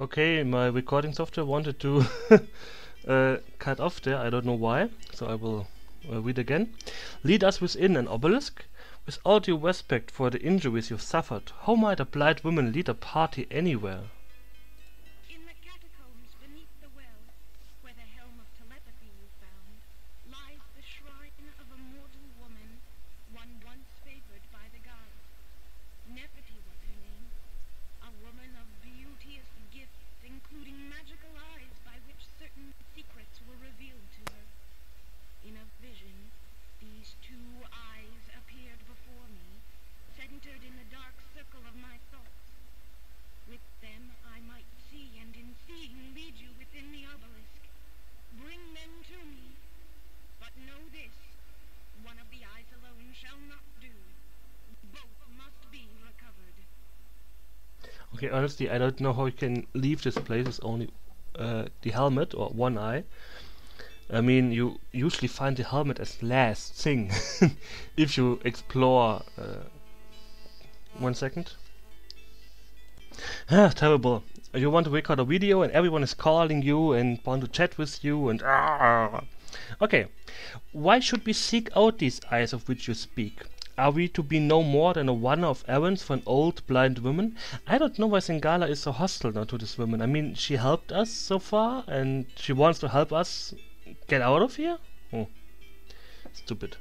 Okay, my recording software wanted to uh, cut off there, I don't know why, so I will uh, read again. Lead us within an obelisk. With all due respect for the injuries you've suffered, how might a blind woman lead a party anywhere? In the catacombs beneath the well, where the helm of telepathy you found, lies the shrine of a mortal woman, one once favored by the gods. Neferti was her name, a woman of beauteous gifts, including magical eyes by which certain secrets were revealed to her. In a vision, these two eyes appeared before me, centered in the dark circle of my thoughts. With them I might see, and in seeing lead you within the obelisk. Bring them to me. But know this, one of the eyes alone shall not do. Both must be recovered. Okay, honestly, I don't know how you can leave this place with only uh, the helmet or one eye. I mean, you usually find the helmet as last thing if you explore. Uh, one second. Ah, terrible. You want to record a video and everyone is calling you and want to chat with you and ah. Okay, why should we seek out these eyes of which you speak? Are we to be no more than a runner of errands for an old blind woman? I don't know why Singala is so hostile now to this woman. I mean, she helped us so far and she wants to help us get out of here? Hmm. Stupid.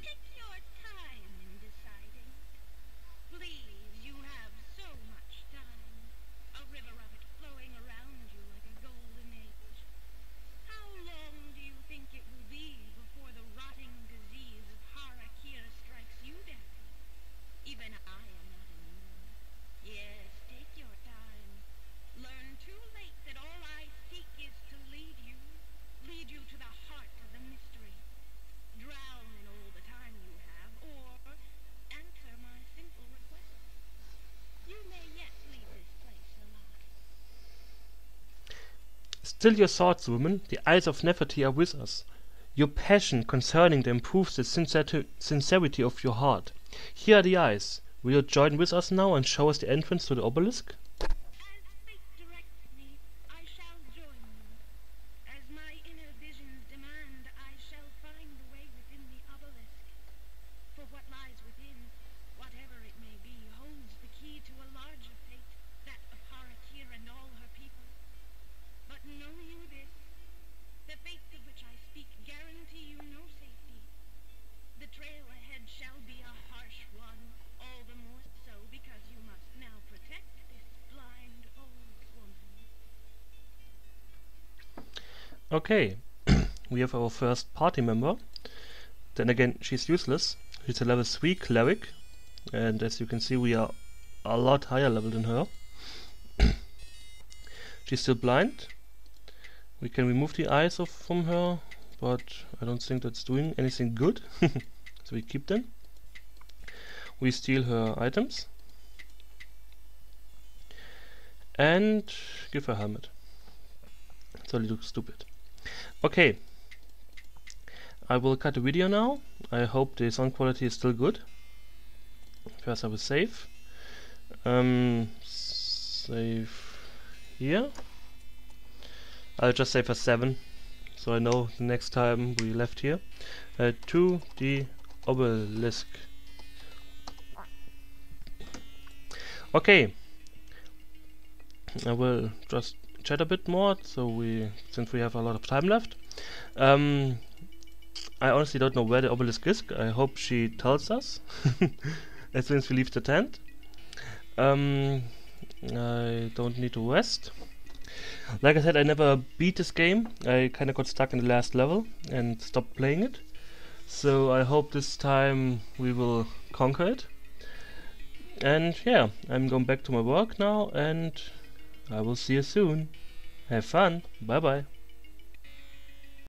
Take your time in deciding. Please, you have so much time. A river of it flowing around you like a golden age. How long do you think it will be before the rotting disease of Harakir strikes you down? Even I am not immune. Yes, take your time. Learn too late that all I seek is to lead you, lead you to the heart of the mystery. Drown in all the time you have, or answer my simple request. You may yet leave this place alive. Still your thoughts, woman, the eyes of Neferti are with us. Your passion concerning them proves the sincerity, sincerity of your heart. Here are the eyes. Will you join with us now and show us the entrance to the obelisk? As fate directs me, I shall join you. As my inner visions demand, I shall find the way within the obelisk. For what lies within, whatever it may be, holds the key to a larger fate, that of Harakir and all her people. But know you this, the fates of which I speak guarantee you no safety. The trail ahead shall be a harsh one, all the more so because you must now protect this blind old woman. Okay, we have our first party member. Then again, she's useless. She's a level 3 cleric, and as you can see, we are a lot higher level than her. she's still blind. We can remove the eyes from her, but I don't think that's doing anything good. so we keep them. We steal her items. And give her a helmet. So it looks stupid. Okay. I will cut the video now. I hope the sound quality is still good. First I will save. Um, save here. I'll just save as 7. So I know the next time we left here. Uh, to the obelisk. Okay. I will just chat a bit more, so we since we have a lot of time left. Um, I honestly don't know where the obelisk is. I hope she tells us as soon as we leave the tent. Um, I don't need to rest. Like I said, I never beat this game. I kind of got stuck in the last level and stopped playing it. So I hope this time we will conquer it. And yeah, I'm going back to my work now and I will see you soon. Have fun. Bye bye.